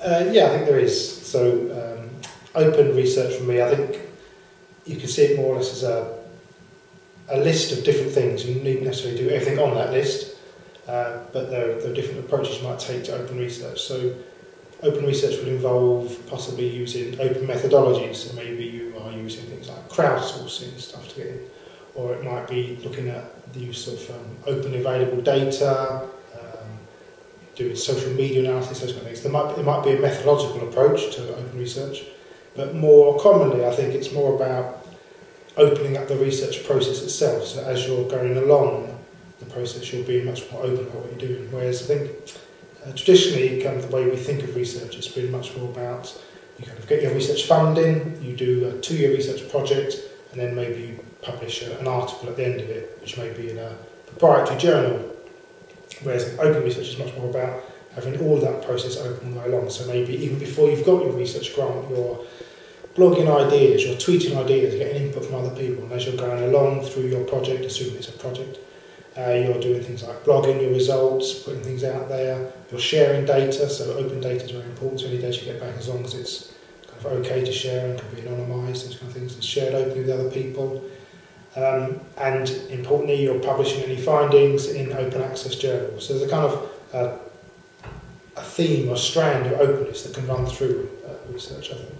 Uh, yeah, I think there is. So um, open research for me, I think you can see it more or less as a, a list of different things. You needn't necessarily do everything on that list, uh, but there, there are different approaches you might take to open research. So open research would involve possibly using open methodologies. So maybe you are using things like crowdsourcing stuff to get in, or it might be looking at the use of um, open available data, doing social media analysis, those kind of things. There might, it might be a methodological approach to open research, but more commonly I think it's more about opening up the research process itself. So as you're going along the process, you'll be much more open about what you're doing. Whereas I think uh, traditionally, kind of the way we think of research, it's been much more about you kind of get your research funding, you do a two-year research project, and then maybe you publish a, an article at the end of it, which may be in a proprietary journal. Whereas open research is much more about having all that process open way along. So maybe even before you've got your research grant, you're blogging ideas, you're tweeting ideas, getting input from other people, and as you're going along through your project, assuming it's a project, uh, you're doing things like blogging your results, putting things out there, you're sharing data, so open data is very important, so any data you get back as long as it's kind of okay to share and can be anonymised, those kind of things, and shared openly with other people. Um, and importantly, you're publishing any findings in open access journals. So there's a kind of uh, a theme or strand of openness that can run through uh, research, I think.